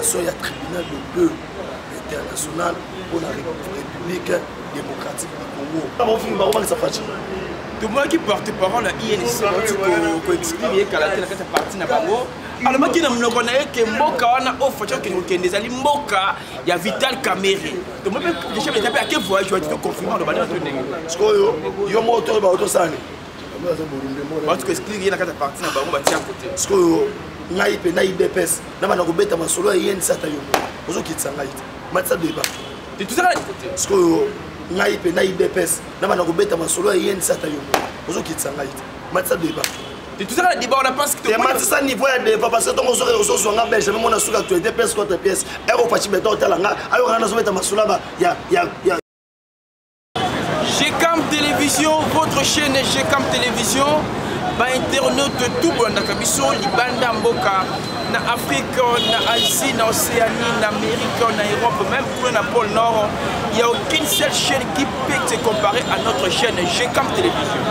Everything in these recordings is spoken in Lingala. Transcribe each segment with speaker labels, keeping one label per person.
Speaker 1: relation ya tribunal de peu international mpo na république démocratique du congo baofimi bango bakisa faci
Speaker 2: tomonaki parti parent na inc bauti koexprime ye kala te na kati ya parti na bango alobaki na monoko na ye ke mboka wana oyo faci akende kokende ezali mboka ya vital camere tomoni mpe deja leta mpe ake voyage wati toconfirme aloba nde to ndenge
Speaker 1: sikoyo yo moko toyeba otosani
Speaker 2: batu koexplike ye na kati ya parti na bango batia kote
Speaker 1: sikoyo ngai mpe na idps na bana kobeta masolo ya ye nisata yo ozokitisa ngai te matisa deba sikoyo ngai mpe na idps na bana kobeta masolo ya ye nisata yo ozokitisa ngai te matisa deba
Speaker 2: tozaka na débat wana parce
Speaker 1: tematisa niveau ya débat parce que ntongo soki ozozwa nga belge mona suka actualité pièce contre pièce eko faci beton otala nga ayokanga nazobeta masolo ya
Speaker 2: Gcam Télévision, votre chaîne Gcam Télévision, ba internautes tout bolandaka biso libanda mboka na Afrique, na Asie, na Océanie, na Amérique, na Europe, même pour na pôle Nord, il n'y a aucune seule chaîne qui peut se comparer à notre chaîne Gcam Télévision.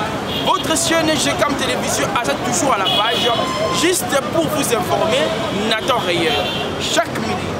Speaker 2: Votre chaîne Gcam Télévision a toujours à la page, juste pour vous informer, Nathan Rayer, chaque minute.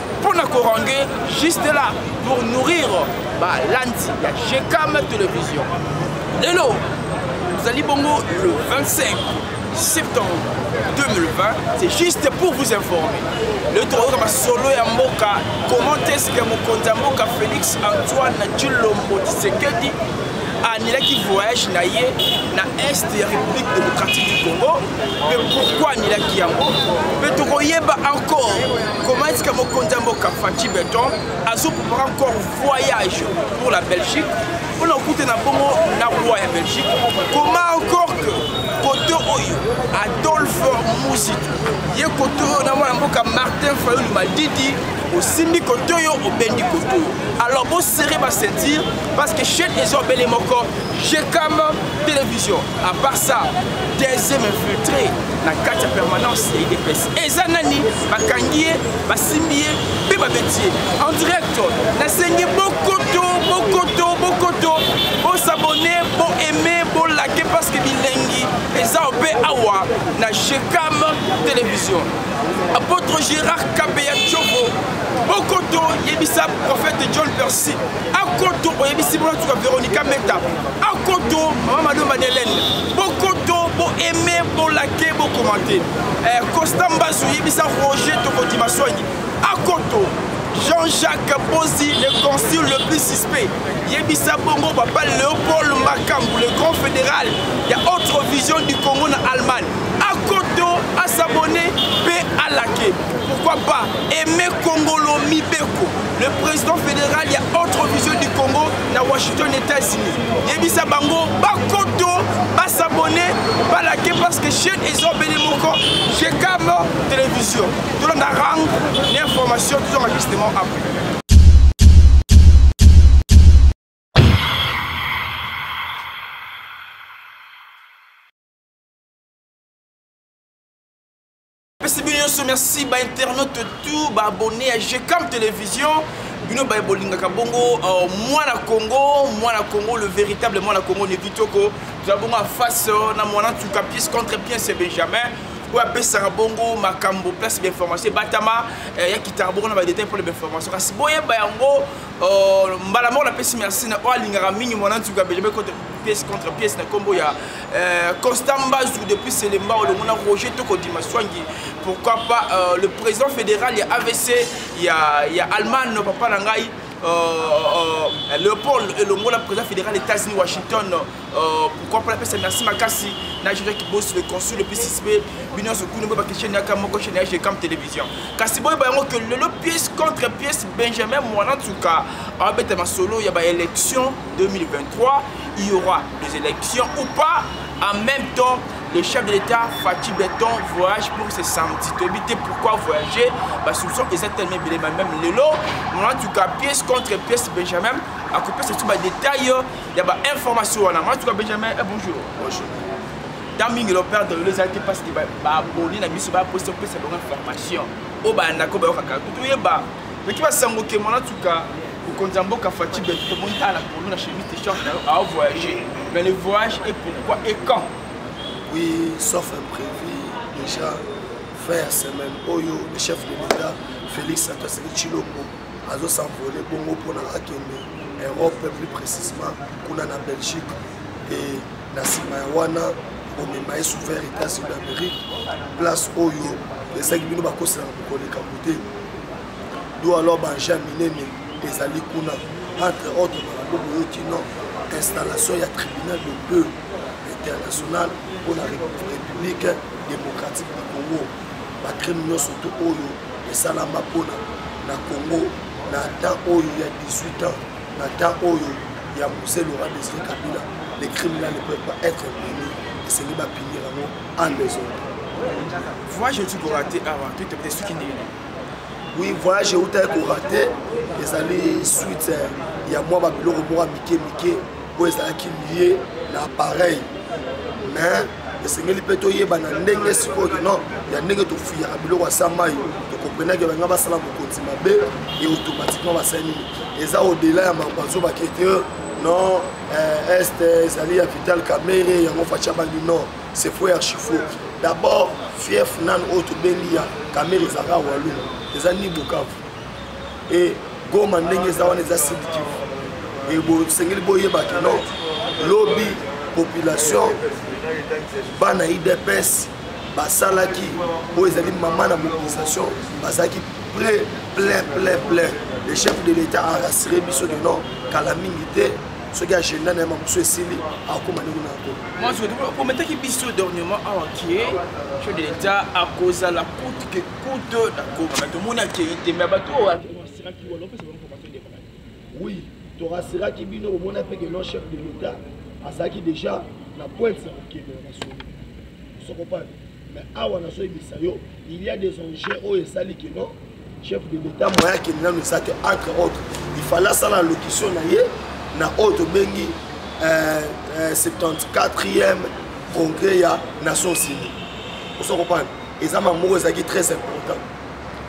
Speaker 2: Pour na korange juste là pour nourrir ba lanti ya GKM télévision. Lelo tozali bongo le 25 septembre 2020 c'est juste pour vous informer le tokoyoka masolo ya mboka comment est-ce que mokonzi ya mboka félix antoine na tshilombo tshisekedi annulaki voyage na ye na est ya république démocratique du congo mpe pourkui anilaki yango mpe tokoyeba encore koma esika mokonzi ya mboka faci beton azopropaka encore voyage pour la belgique mpo na kokute na bongo na roi ya belgique koma encore que kote oyo adolphe musitu ye kote oyo na mwana mboka martin fayulu madidi osimbi kote oyo obendi kote oyo alors bosere basentire parce que chaine eza obele moko jekama télévision À part ça, deuxième infiltré na kati ya permanence ya idps eza nani bakangi ye basimbi ye mpe babeti ye en direct nasengi bokoto bokoto bokoto bosabone boaime bolake parce que bilengi eza obe awa na gcam télévision apôtre gérard kabeya tiobo bokoto yebisa prophète john percy akoto oyebisi mwana tuka véronica meta akoto mama madomba delene bokoto boaime bolake bokomante eh, costa mbasu yebisa roger tokoti baswangi akoto Jean-Jacques Bozi, le consul le plus suspect. Yebisa Bongo Papa Léopold Makambu, le grand fédéral. Il y a autre vision du Congo en Allemagne. À Koto, à s'abonner, paix à laquer. Pourquoi pas aimer Congolo Mibeko le président fédéral ya autre vision du congo na washington états-unis yebisa bango bakoto basabone balake parce que chaîne eza obele moko jekamo télévision tolanda rang na information tozonga justement après pesi bino nyonso merci bainternaute tout baabonne ya gcam télévision bino baye bolingaka bongo euh, mwana congo mwana congo le véritable mwana congo ne kitoko toza bongo en face euh, na mwana tuka piece contre piece benjamin oyo apesaka bongo makambo place bainformation ebatama eh, yakitaka bongo na badetail mpo na bainformation kasi boyeba yango euh, mbala moko napesi merci na oyo alingaka mingi mwana ntuka benjamin pièce contre pièce na nkombo ya Euh, Constant Mbazou depuis Selemba Olomona Roger Toko Dimaswangi pourquoi pas euh, le président fédéral ya AVC ya, ya Allemagne papa na ngai euh, euh, Léopold Elongola président fédéral États-Unis Washington euh, pourquoi pas napesa merci makasi na Joseph Kibos le consul le PCSP bino sokuni boyeba ke chaîne yaka moko chaîne ya GCAM télévision kasi boyeba yango ke lelo pièce contre pièce Benjamin Mwana Tsuka abeta masolo ya ba élection 2023 il y aura des élections ou pas en même temps le chef de l'état Fatih Beton voyage pour ce samedi toyebi te pourquoi voyager basolution eza tellement ebele ma même lelo mona tuka pièce contre pièce benjamin akopesa biso badetail ya bainformation wana mona tuka benjamin eh, bonjour
Speaker 1: bonjour
Speaker 2: ntango mingi loperdre lelo ezali te parce que baboni na biso baposi topesa bango information oyo bandako bayokaka toyeba meki basango ke mona tuka mokonzi ya mboka faci beto tomoni kaka na polo na chemise de short na yo ao voyage mais le voyage est pourquoi et quand
Speaker 1: oui sauf imprévu déjà fin ya semaine oyo le chef de l'état félix antoine seki tshilombo azos'envole bongo mpona akende europe plus précisement kuna na belgique e na nsima ya wana komema ye sous vers états-unis d'amérique place oyo ezaki bino bakoselaka kokoleka mote do alors banja minene ezali kuna entre autre makambo boyoki no installation ya tribunal de peu international mpo na république démocratique du congo bacrime nyonso to oyo esalama mpona na congo na temps oyo ya 18 ans na temps oyo ya mose lora desri kabila les crimes là ne peuvent pas être puni esengeli bapinir yango en desordre
Speaker 2: voyage otikokate awa toyete soki ndenge
Speaker 1: oui voyage eutaki korate ezali suite ya mwa babiloko moko ya mike mike oyo ezalaki lie na appareil mais esengeli mpe toyebana ndenge sikoyo kino ya ndenge tofiyaka biloko ya sa mai tokomprenaki banga basala mokonzi mabe e automatiquement basali nini eza odela ya mambo azobaki ete non eh, este ezali ya vital kamere yango facia bangi non c'est faux ya chifo d'abord fief nanu oyo tobengi ya kamere ezalaka walum eza ni bukavu e goma ndenge eza wana eza sud kivu e bosengeli boyeba kino lobi population bana idps basalaki oyo ezali mama na mobilisation bazalaki plein plein plein plein le chef de l'état a rassuré biso de non kala mingi te soki agenda na ye makoso esili akoma ndenge na yango
Speaker 2: kometaki biso dernièrement awa kie chef de l'état akozala coute que coute nakoma na tomoni akei te me bato oyo
Speaker 1: oui torasiraki bino omona mpe ke non chef de l'état azalaki déjà na pointe ya kokende na masolo sokopani mais awa nazoyebisa yo il y a des enjeux oyo esali kino chef de l'état moyen akende nanu eza te entre autres il fallait asala locution na ye na oyo tobengi 74e congrès ya nations unis ozo comprendre eza makambo moko ezalaki très important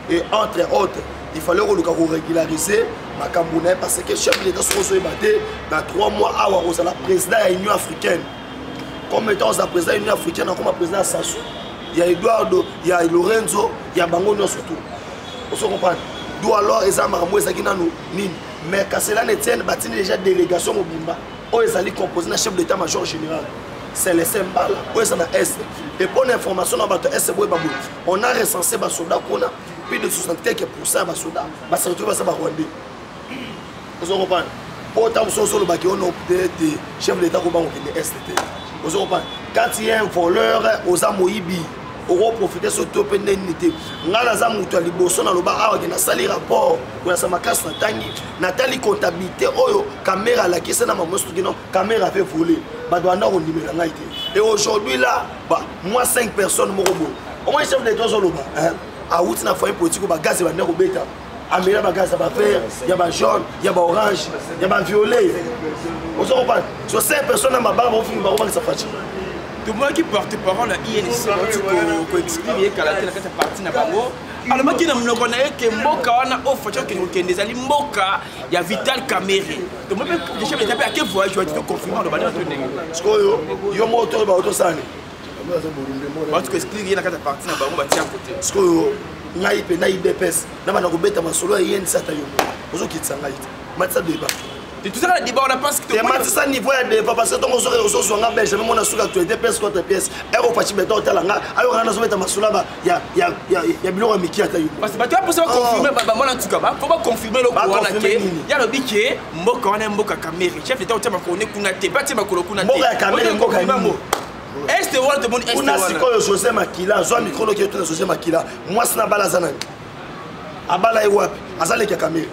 Speaker 1: et entre autres il fallait koluka koregulariser makambo na ye parce que chef de l'état soki ozoyeba te na 3 mois awa kozala président ya union africaine comme etant oza président union africaine akoma président ya sasu ya eduardo ya lorenzo ya bango nyonso tu ozo comprendre do alors eza makambo ezalaki nanu nini mais kaselane etienne batindi déjà délégation mobimba oyo ezali composé na chef d'état major général celestin mbala oyo eza na est et mpo na information na bato ya est boye baboye on a recensé basoda kuna plus de 60 quelque pourcent ya basoda basato baza barwandais ozo comprendre po ntango mosusu ozolobaki ono ete chef de l'état kobango kende est te ozo comprendre quand ye un voleur oza moyibi okoprofite so to mpe nde nini te ngai naza moto ya liboso naloba awa ke nasali rapport koyasa makasi natangi natali comptabilité oyo kamera alakisa na mama soki non kamera ape vole bato banda kondimela ngai te et aujourd'hui là ba moi 5 personnes moko boye omoi chef de etat ozoloba awuti na foyer politique oyo bagaz ebanda kobeta amela bagaz ya bavert ya bajaune ya baorange ya baviolet oza kopana so 5 personne na mabanga baofingi bakobangisa faci
Speaker 2: tomonaki porte parole ya inc bauti koexprime ye kala te na kati ya parti na bango alobaki na monoko na ye ke mboka wana oyo faci akende kokende ezali mboka ya vital camere tomoni mpe deja beta mpe ake voyage wati toconfirme aloba nde to ndenge
Speaker 1: sikoyo yo moko toyeba otosani
Speaker 2: batu koexplike ye na kati ya parti na bango batia kote
Speaker 1: sikoyo ngai mpe na idps na bana kobeta masolo ya ye nisata yo ozokitisa ngai te matisa deba
Speaker 2: tozaka na deba wana
Speaker 1: pasmatisa niveau ya deba parce que tongo ozozwa nga benjamin mona suka actualité pièce contre pièce eko faci beton otala nga ayoka nga nazobeta masolo ya ya ya ya ya biloko ya miki ata yo
Speaker 2: parce que bato baposa baconfirme ah. bamona ntuka fo baconfirme eloko wana ke ye alobi ke mboka wana mboka kamere chef leta otya makolo ne kuna te batye makolo kuna
Speaker 1: tebango
Speaker 2: este wana tomoni este wana kuna
Speaker 1: sikoyo josé makila azwa mikolo ke tuna josé makila mwasi na bala aza nani abala ye wapi aza leki ya kamere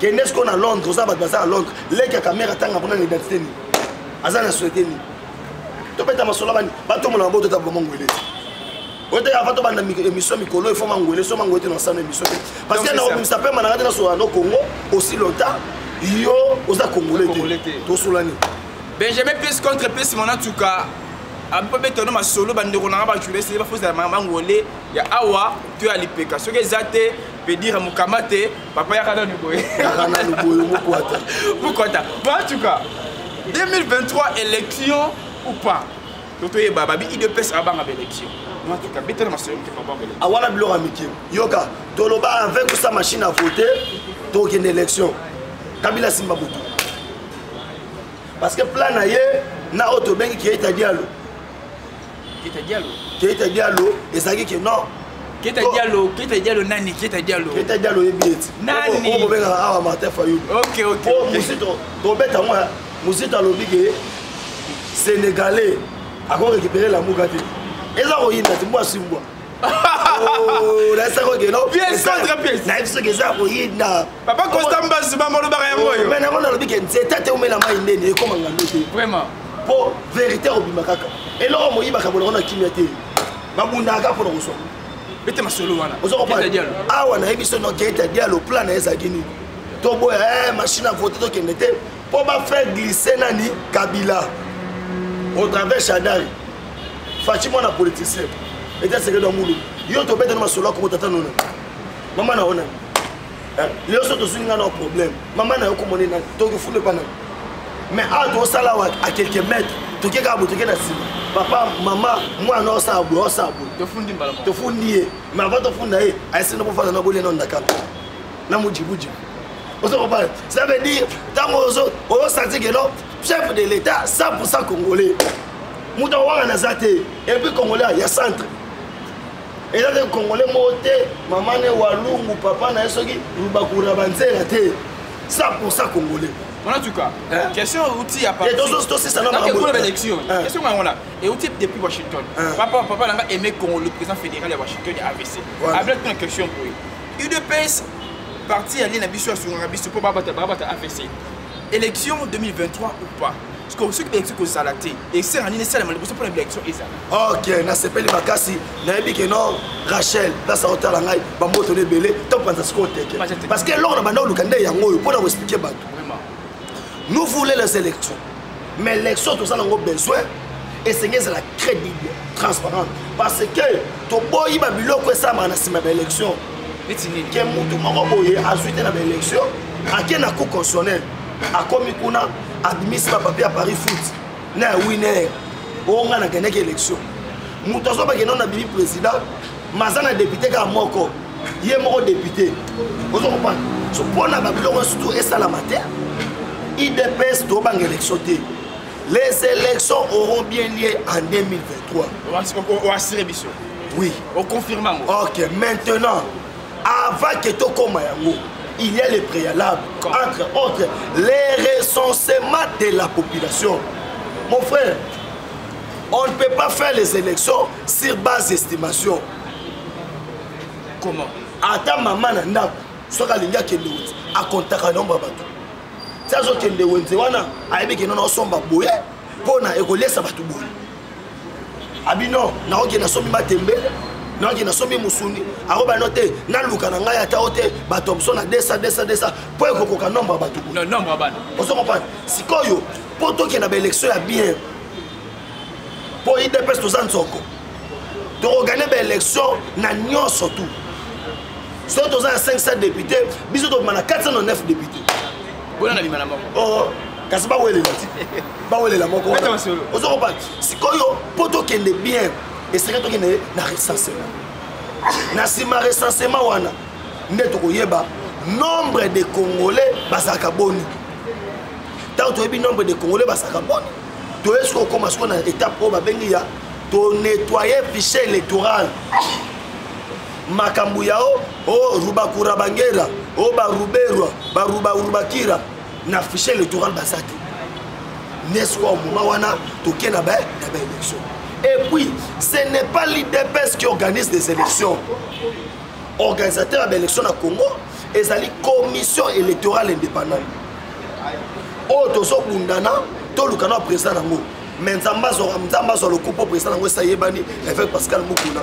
Speaker 1: kende siko na londres oza bato baza na londres leki ya kamera atanga kuna na identité nini aza na société nini tobeta masolo bani batomona bango tota boma ngwele oteka afa tobanda émission mikolo efo mangwele so mangwele te nasana émission te parce que nakobimisa pema na nga te nasola no congo aussi longtemps yo oza congolais te tosolani
Speaker 2: benjamin plus contre plus mona tuka apo betano masolo bandeko na nga bajuriste bafozala mangwele ya awa to ya lipeka soki eza te pedira mokama te papa yaka nanu boye
Speaker 1: yaka nanu boye mokwata
Speaker 2: mokwata bon en tout cas 2023 élection ou pas donc toyeba babi idps abanga baélection en tout cas betela masolo moke papa bele
Speaker 1: awana biloko ya mike yoka toloba avec kosa machine à voter tokende élection kabila simba butu parce que plan na ye na oyo tobengi kieta dialo
Speaker 2: Keita Diallo.
Speaker 1: Keita Diallo ezalaki que non.
Speaker 2: Keita oh. Diallo, Keita Diallo nani Keita Diallo.
Speaker 1: Keita Diallo ye bieti.
Speaker 2: Nani?
Speaker 1: Obo benga awa Martin Fayulu.
Speaker 2: OK OK.
Speaker 1: Po
Speaker 2: musito
Speaker 1: to beta moi musito alobi que Sénégalais ako récupérer la muka te.
Speaker 2: Eza ko
Speaker 1: yinda ti mbwa simbwa.
Speaker 2: papa costa mbazi bango olobaka yango oyo
Speaker 1: me nango nalobi ke nzete te omela mai nene ekoma ngando te
Speaker 2: vraiment
Speaker 1: mpo verité obima kaka eloko moyibaka boloko na kimia te babundaka mpo na koswa
Speaker 2: bete masolo wana
Speaker 1: awa nayebi so noketa dialo plan na ezalaki nini toboya eh, machine a vote tokende te mpo bafai glisse nani kabila au travers shadari faci mwana politicien ete sekede ya mulu yo tobeta na masolo akomo tata nona mama na ona eh, leo so tozwi nga na problème mama na yo komone nani tokifulu epa nani mais awa ah, tosala wa a quelque mètre toke kaka botoke na nsima papa mama mwana osala boye osala boye
Speaker 2: tofundi
Speaker 1: ye mais avant tofunda ye ayesena bofanda na bolena ndakala na mujibujibu ozo comprendre ça veut dire ntango ozo osanti keno chef de l'état 100% congolais moto awanga naza te epuis congolais ya centre eza te congolais moko te mama ne walungu papa na ye soki lubakura banzela te 100% congolais
Speaker 2: en tout cas
Speaker 1: hein?
Speaker 2: question outil à
Speaker 1: partir tozo to sisa na bango
Speaker 2: la élection
Speaker 1: hein?
Speaker 2: question ngai wana et outil depuis Washington
Speaker 1: hein?
Speaker 2: papa papa nanga aimé Congo le président fédéral de Washington ya AVC avec une question pour UDPS parti allié na biso asungaka biso mpo babata babata AVC élection 2023 ou pas sikoyo soki baelection kozala te esenga nini esalema liboso mpona baelection ezala
Speaker 1: ok nasepeli makasi nayebi ke no rachel nasa otala ngai bamboto na ebele to panza sikoyo teke parce que eloko na banda oluka nde yango oyo mpona koexplike bato nous voulons les élections mais élection toza nango besoin esengi ezala crédible transparente parce que toboyi babiloko esalamaka na nsima ya baélection ke mutu moko boye azwi te na baélection ake na cour constitutionnel akomi kuna abimisi bapapier ya paris foot na ya winer oyo ngai nakendaki élection moto azo bakenda na bimi président maza na député kaka moko ye moko député ozo kopana so mpo na babiloko surtout esalama te idps tobanga élection te les élections auront bien lieu en 2023
Speaker 2: oasire biso
Speaker 1: oui
Speaker 2: oconfirme yango
Speaker 1: ok maintenant avant ke tokóma yango il y a les préalables entre autres les recensements de la population mon frère on ne peut pas faire les élections sur base estimation
Speaker 2: comment
Speaker 1: ata mama na ndako soki alingi akende wenze akontaka nomba ya bato ti azokende wenze wana ayebi kende na osomba boye mpo na ekolesa bato boye abi non naoke nasombi matembele naoke nasombi musuni akoba no te naluka na ngai ata o te bato ya moso na 200 200 200 mpo ekokoka nombre ya bato ozo comprendre sikoyo mpo tokenda baélection ya bien mpo idps toza nzoko toorgane baélection na nyonso tu soki toza na 500 député biso tobima na 409 député oh. kasi bawelela ti bawelela moko ozo comprendre sikoyo mpo tokende bien esika tokende na recensement na nsima recensement wana nde tokoyeba nombre de congolais bazalaka boni ntango toyebi nombre de congolais bazalaka boni toyei soki kokoma sikoyo na étape oyo babengi ya tonettoye fichier électoral makambo ya o o rubakura bangera o baruberwa barubaurubakira na fiche électoral baza te n'est-ce pas au moment wana toke na ba na ba élection et puis ce n'est pas l'idps qui organise des élections organisateur ya baélection na congo ezali commission électorale indépendante oyo tozobundana toluka na président yango mais nzambe azwa lokupo président yango esayebani avec pascal mukuna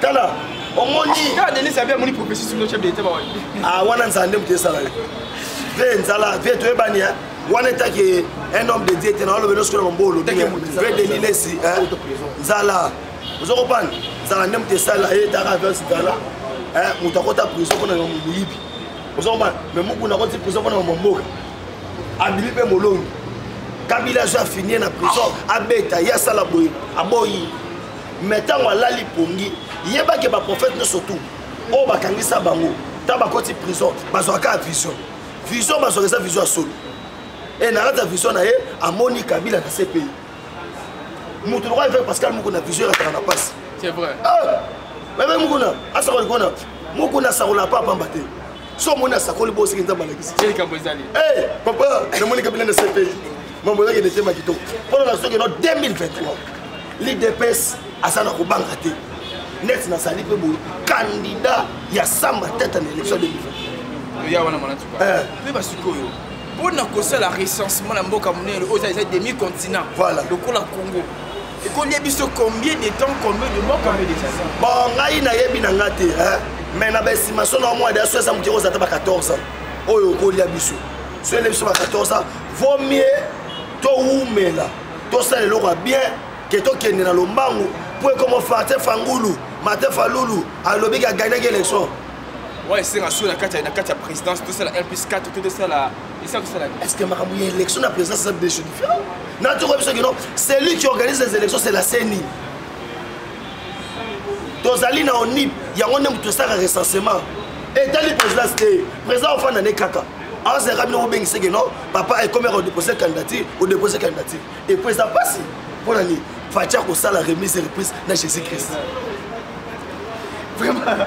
Speaker 1: tala omoni ah, denis abi amoni prophetie sur notre bete ba ah wana nzande mute sala yo ve nzala ve to ebani hein wana etaki un homme de dieu te na olobelo sikola mambo olobi ve denis lesi hein nzala ozo kopana nzala nde mute sala ye taka vers nzala hein mutu akota prison pona na muyibi ozo kopana mais mukuna akoti prison pona mambo mboka abimi pe molongi kabila azo afinir na prison abeta ye asala boye aboyi me ntango alali pongi yebake baprofete nyonso tu oyo bakangisa bango ntango bakoti prison bazwaka vision vision bazwaka eza vision ya solo e na kati ya vision na ye amoni kabila na cpi moto lokola eveke pascal mokuna vision elataka na mpasi eveke mokuna asakola likona mokuna asakola pa pamba te so omoni asakoli bosiki nzambe alakisi ye likambo ezali eh, papa namoni kabila na cpi mambo ezaki na etema kitoko mpona na soki no 2023 lidps aza na kobanga te neti nazali mpe boye kandida ya samba tete na élection 2020
Speaker 2: oya wana mwana tuka eh. mpe basikoyo mpo na kosala recensement na mboka monene oyo eza demi continent lokola congo ekolia biso combien de temps combien de mois combien de saison
Speaker 1: bon ngai nayebi na nga te mais na baestimation na mwa daso eza moke kozala ata ba 14 ans oyo okolia biso so ele biso ba 14 ans vaut mieux towumela tosala eloko ya bien ke tokende na lombangu mpo ekoma farte fangulu mate falulu alobi ke aganaki élection
Speaker 2: oyo esenga soki na kati ya présidence tosala 1 plus 4 to tosala
Speaker 1: Est-ce que makambo ya élection na présidence eza deux choses différents na tokoya biso kino c'est lui qui organise les élections c'est la ceni tozali na onip yango nde moto esaka recensement etali présidence te président ofanda ne kaka azalaka bino bobengiseke no papa ekomi akodepose candidature odepose candidature epuis eza mpasi mpo na nini faci akosala remise reprise na jésus christ vraiment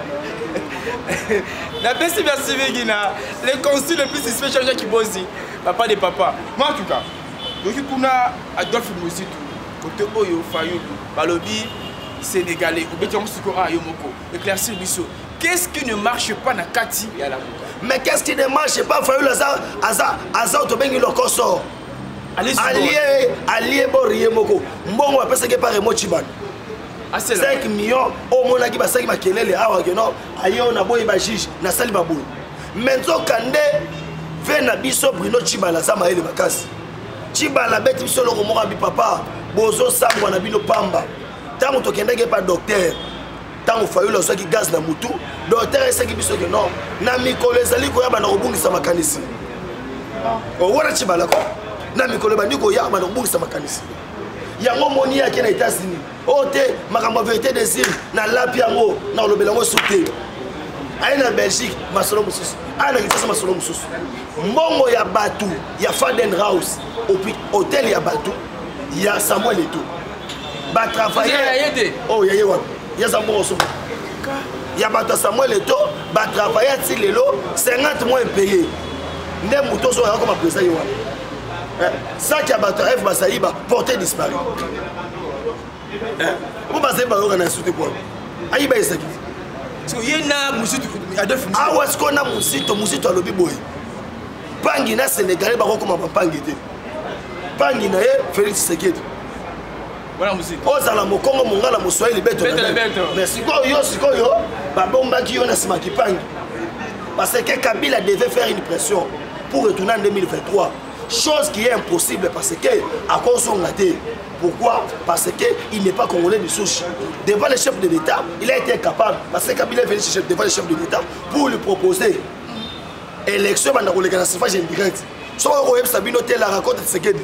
Speaker 2: napesi merci mingi na le consul le plus spécial jaki bozi papa de papa moi en tout cas toki kuna adolphe mozitu kote oyo fayulu balobi sénégalais obeti yango sikoyo a ah, yo moko éclaircir biso qu'est-ce qui ne marche pas na kati ya lamuka
Speaker 1: mais qu'est-ce qui ne marche pas fayulu aza aza aza otobengi lokoso alie alie bor ye moko mbongo apesaki epa remo chibana 5 millions omonaki basaki makelele awa keno aye oyo naboyi bajuge nasali baboyi me nzoka nde ve na biso bruno chibala aza mayele makasi chibala abeti biso eloko moko abi papa bozosambwa na bino pamba ntango tokendaki epa docteur ntango fayulu azwaki gaz na motu docteur ayesaki biso ke non na mikolo ezali koya banda kobungisa makanisi owana cibalako na mikolo ebandi koya banda kobungisa makanisi yango omoni ye ake na états-unis o oh, te makambo ya verité des îles nalapi yango na kolobela yango su te aye na belgique masolo mosusu aye na kinshasa masolo mosusu mbongo ya bato ya faden house hotel ya bato ya samuel eto ba travailler ya ye te oh ya ye wapi ya zambo osoba ya bato ya samuel eto ba travailler ti lelo 50 mois epaye nde moto ozo ya koma président ye wapi eh, sac ya bato ya f bazali ba porte disparu po eh, bazali bayoka na esu te polo ayiba ezaki
Speaker 2: ye na muzito adolphe
Speaker 1: awa sikoyo na muzito muzito alobi boye pangi na sénégalais bakokoma bapangi te pangi na ye félix
Speaker 2: sekedi
Speaker 1: ozala mokongo mongala moswahili beto mais sikoyo yo sikoyo babombaki yo na nsima kipangi parce que kabila devait faire une pression pour retourner en 2023 chose qui est impossible parce que akozonga te pourquoi parce que il n'est pas congolais du souche devant le chef de l'état il a été incapable parce que kabila est venu devant le chef de l'état pour lui proposer élection banda koleka na suffrage indirect soki okoyebisa bino te la raconte tshisekedi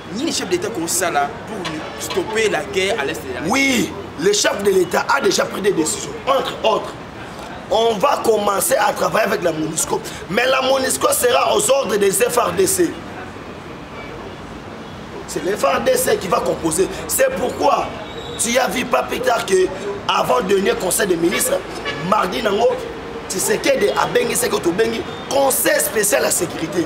Speaker 2: nini chef d'état kosala pour stopper la guerre à l'est de
Speaker 1: oui le chef de l'état a déjà pris des décisions entre autres on va commencer à travailler avec la MONUSCO. Mais la MONUSCO sera aux ordres des FRDC. C'est l'FRDC qui va composer. C'est pourquoi tu as vu pas plus tard que avant dernier conseil des ministres mardi nango tisekede abengisaki tobengi conseil spécial ya sécurité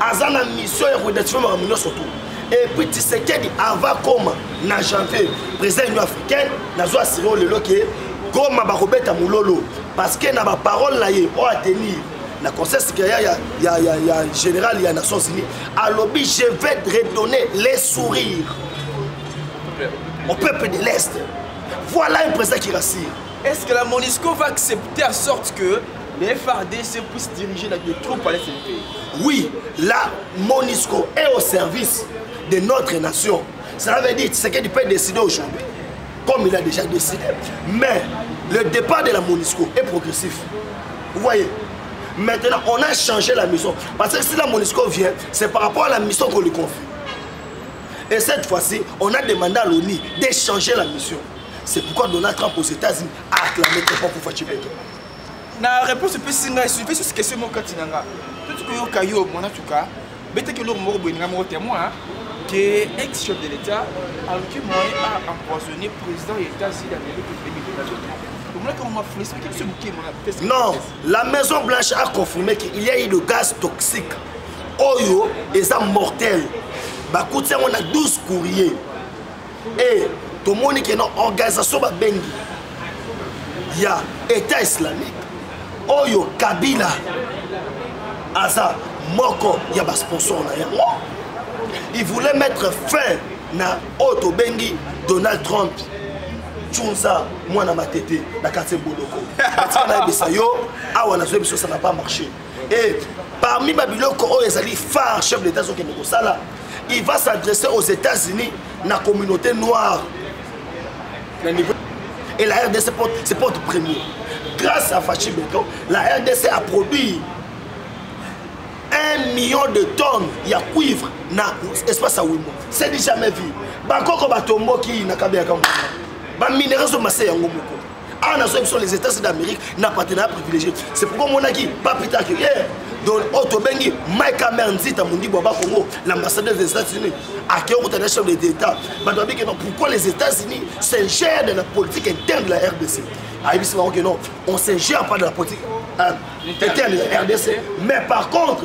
Speaker 1: aza na mission ya koidentifie makambo nyonso tu epuis tisekedi ava koma na janvier président union africaine nazwa asire oyo lelo ke goma bakobeta mololo parce que na baparole na ye oyo atenir na conseil supérieur ya, ya, ya, ya général ya nations unies alobi je vais redonner les sourires au peuple de l'est voilà un président qui rassure
Speaker 2: est ce que la monisco va accepter à sorte que les FARDC puissent diriger les troupes à l'est
Speaker 1: Oui, la MONUSCO est au service de notre nation. Cela veut dire ce qu'il peut décider aujourd'hui, comme il a déjà décidé. Mais le départ de la MONUSCO est progressif. Vous voyez Maintenant, on a changé la mission. Parce que si la MONUSCO vient, c'est par rapport à la mission qu'on lui confie. Et cette fois-ci, on a demandé à l'ONU de changer la mission. C'est pourquoi Donald Trump aux États-Unis a acclamé fort pour Fachibeke.
Speaker 2: na réponse epesi ngai suive susi question moko kati na nga toti koyoka yo mwana tuka betaki eloko moko boye nga moko témoin ke ex chef de l'état aluki moyen a empoisonné président ya états-unis d'amérique emilio
Speaker 1: Non, la Maison Blanche a confirmé qu'il y a eu de gaz toxique. Oyo, ils sont mortels. Bakoutiens, on a 12 courriers. e tomoni kena organisation babengi ya état islamique oyo kabila aza moko ya basponsor na yango il voulait mettre fin na oyo tobengi donald trump tunza mwana matete na kati ya boloko atika nayebisa yo awa nazoyebisa osana pa marché et parmi babiloko oyo ezali phare chef d'état azokende kosala il va s'adresser aux états-unis na communauté noire na niveau et la rdc porte, se porte premier grâce à fachi beton la rdc a produit un million de tonnes ya cuivre na espace ya wimo c'est du jamais vu bakoko batomboki na kabeya kambo baminerais oyo mase yango moko awa nazoya biso les états d'amérique na partenariat privilégié c'est pourquoi omonaki pas plus tard que hier donc oyo tobengi mike amer nzita mondibu ya bakongo l'ambassadeur des états-unis akei okuta na chef de d'état bato babiki non pourquoi les états-unis s'ingèrent dans la politique interne de la rdc ayebisi bango ke non on s'ingère pas dans la politique interne de la rdc mais par contre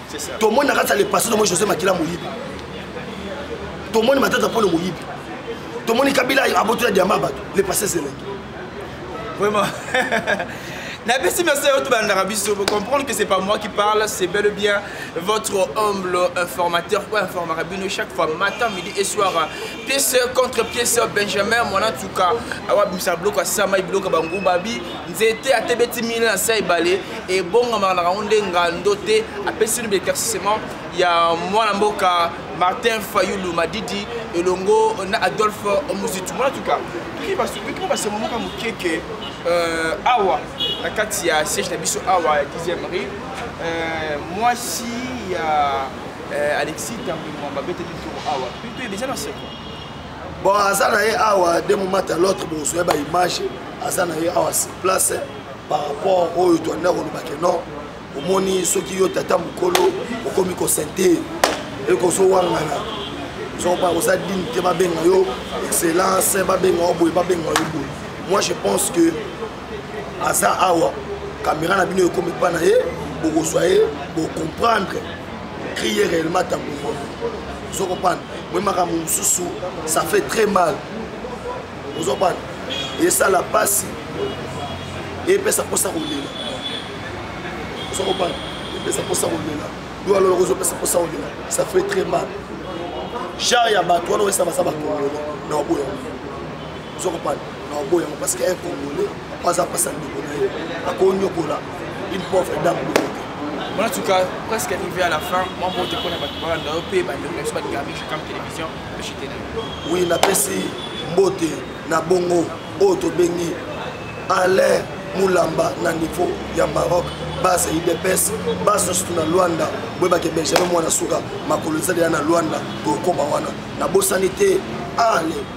Speaker 1: tomoni na kati ya lepase tomoni josé makila moyibi tomoni matata polo moyibi tomoni kabila abotela diamba bato lepase ezelaki
Speaker 2: vraiment na bisi merci oyo tobalandaka biso comprendre que c'est pas moi qui parle c'est bel et bien votre humble informateur oyo informaka bino chaque fois matin midi et soir piese contre piese benjamin mwana tuka awabimisa biloko asamai biloko ya bangubabi nzete ata ebeti mine na se ebale ebongamaka na yango nde ngando te apesi libe éclaircissement ya mwana mboka martin fayulu madidi elongo na adolphe muzitu mwana tuka bikima basango moka mokeke euh, awa na kati ya siège na biso awa ya 10e rue euh, mwasi ya euh, alexis tambimwamba beteli awa mpe deja na seko
Speaker 1: bon aza na ye awa de moment à l'autre bozoya baimage aza na ye awa sur place par rapport oyo toanda kolobake non omoni soki yo tata mokolo okomi kosente ekozowangana sokoba oza dine te babenga yo excellence babenga yo boye babenga yo boye moi je pense que aza awa kamera na bino ekomi epa na ye bokoswa ye bocomprendre cri ye réellement ntango moko ozo comprendre moi makambo mosusu ça fait très mal ozo comprendre esala mpasi epesa mposa kolela ozo comprendre epesa mposa kolela yo alolo kozopesa mposa kolela ça fait très mal genre ya bato wana oyesa baza bakongole na oboya ozo comprendre na oboyi yango parce que un congolais oyo aza mpasa ndeko na ye akonyokola une pauvre dame boyote
Speaker 2: wana tuka presque arrivé à la fin mwa mbote mpo na bato balanda yo mpe bandeko na biso balinga mingi comme télévision echitena
Speaker 1: oui napesi mbote na bongo oyo tobengi alain mulamba na niveau ya maroc base idps base osutu na luanda boyebake benjamin mwana suka makolo ezali ya na luanda tokoma wana nabosani te ale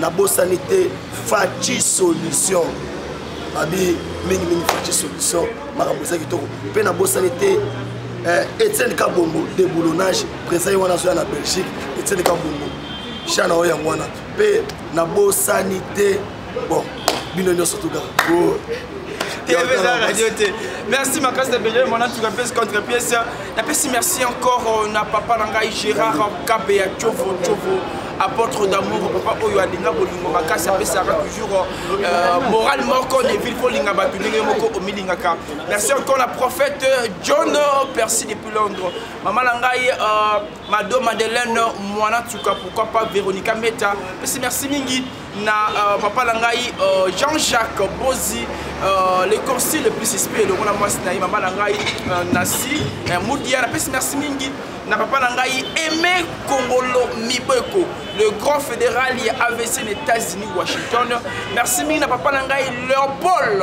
Speaker 1: nabosani te faci solution babi mingimingi faci solution makambo eza kitoko mpe nabosani te eh, etienne kabongo deboulonnage présent ye wana azoya na belgique etienne kabongo chana oyo yango wana mpe nabosani te bon bino nyonso
Speaker 2: tuka radio te merci makasi na belieu mon entour pièce contre pièce napesi merci encore euh, na papa na ngai gérard kabeya chovo chovo apôtre d'amour papa oyo alinga bolingo makasi apesaka toujours euh, moral moko neville folinga bato ndenge moko omilingaka merci encore la prophète john persi depuis londres mama na ngai euh, mado madeleine mwana tuka pourquoi pas véronica meta pesi merci mingi na uh, papa na ngai uh, jean-jacques bozi uh, le corsi le plus esprit elongo na mwasi na ye mama na ngai uh, nasi uh, mudia napesi merci mingi na papa na ngai aime kongolo mibeko le grand fédéral ya avc na états-unis washington merci mingi na papa na ngai leopold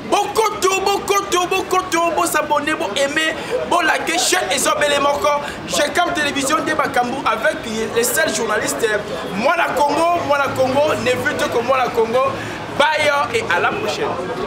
Speaker 2: bokoto bokoto bokoto bosabone bo aime bolake chaîne eza obele moko jecam télévision nde makambo avec le seul journaliste mwana congo mwana congo neveu toko mwana congo bayo et à la prochaine